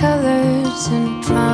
colors and.